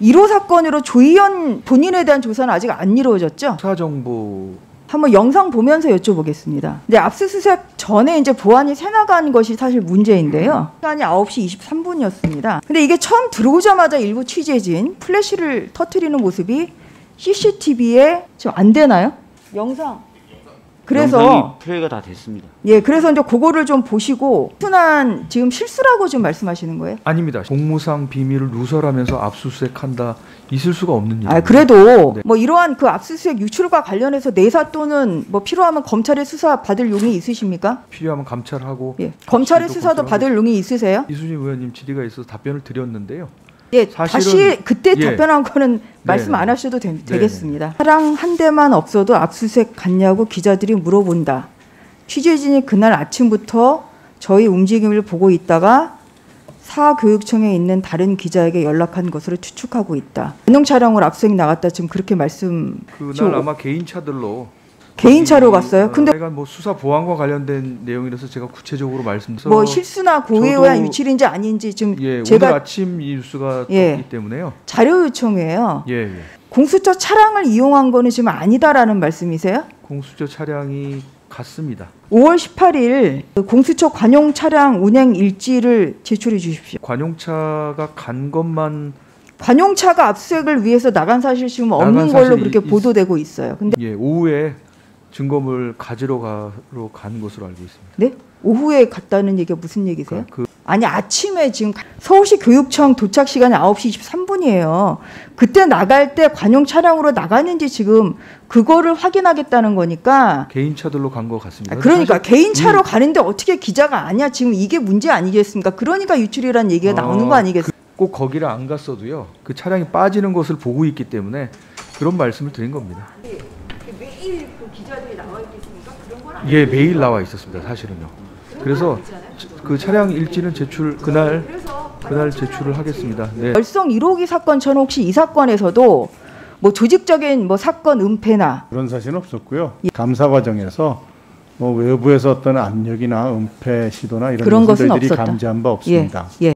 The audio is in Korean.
1호 사건으로 조희연 본인에 대한 조사는 아직 안 이루어졌죠? 수사정보 한번 영상 보면서 여쭤보겠습니다. 근데 압수수색 전에 이제 보안이 새 나간 것이 사실 문제인데요. 시간이 9시 23분이었습니다. 근데 이게 처음 들어오자마자 일부 취재진 플래시를 터트리는 모습이 CCTV에 지금 안 되나요? 영상. 그래서 플레이가 다 됐습니다. 예, 그래서 이제 그거를 좀 보시고 순한 지금 실수라고 지금 말씀하시는 거예요? 아닙니다. 공무상 비밀을 누설하면서 압수수색한다 있을 수가 없는 일. 아 그래도 네. 뭐 이러한 그 압수수색 유출과 관련해서 내사 또는 뭐 필요하면 검찰의 수사 받을 용의 있으십니까? 필요하면 감찰하고 예, 검찰의 수사도 검찰하고 받을 용의 있으세요? 이순신 의원님 질의가 있어서 답변을 드렸는데요. 예, 사실은- 다시 그때 예. 답변한 거는 말씀 네네. 안 하셔도 되, 네네. 겠습니다 차량 한 대만 없어도 압수수색 갔냐고 기자들이 물어본다. 취재진이 그날 아침부터 저희 움직임을 보고 있다가 사교육청에 있는 다른 기자에게 연락한 것으로 추측하고 있다. 전용 차량으로 압수수색 나갔다 지금 그렇게 말씀 그날 아마 개인 차들로 개인 차로 이, 갔어요. 어, 근데 하여간 뭐 수사 보안과 관련된 내용이라서 제가 구체적으로 말씀드려 뭐 실수나 의한 유출인지 아닌지 지금 예, 오늘 제가 아침 이 뉴스가 예. 떴기 때문에요. 자료 요청이에요. 예, 예. 공수처 차량을 이용한 거는 지금 아니다라는 말씀이세요? 공수처 차량이 갔습니다. 5월 18일 공수처 관용 차량 운행 일지를 제출해 주십시오. 관용차가 간 것만 관용차가 압수수색을 위해서 나간 사실 지금 없는 걸로 그렇게 있- 보도되고 있어요. 근데 예, 오후에 증거물 가지러 가로 간 것으로 알고 있습니다. 네? 오후에 갔다는 얘기가 무슨 얘기세요? 그 아니 아침에 지금 서울시 교육청 도착 시간이 9시 23분이에요. 그때 나갈 때 관용 차량으로 나가는지 지금 그거를 확인하겠다는 거니까 개인 차들로 간 것 같습니다. 아, 그러니까 개인 차로 이- 가는데 어떻게 기자가 아니야? 지금 이게 문제 아니겠습니까? 그러니까 유출이라는 얘기가 나오는 어, 거 아니겠습니까? 꼭 거기를 안 갔어도요. 그 차량이 빠지는 것을 보고 있기 때문에 그런 말씀을 드린 겁니다. 매일 그 기자들이 나와 있겠습니까? 그런 건 예, 매일 나와 있었습니다. 사실은요. 그래서 그 차량 일지는 제출 그날 그날 제출을 하겠습니다. 네. 열성 1호기 사건처럼 혹시 이 사건에서도 뭐 조직적인 뭐 사건 은폐나 그런 사실은 없었고요. 감사 과정에서 뭐 외부에서 어떤 압력이나 은폐 시도나 이런 그런 없었다. 감지한 바 예, 없습니다. 예.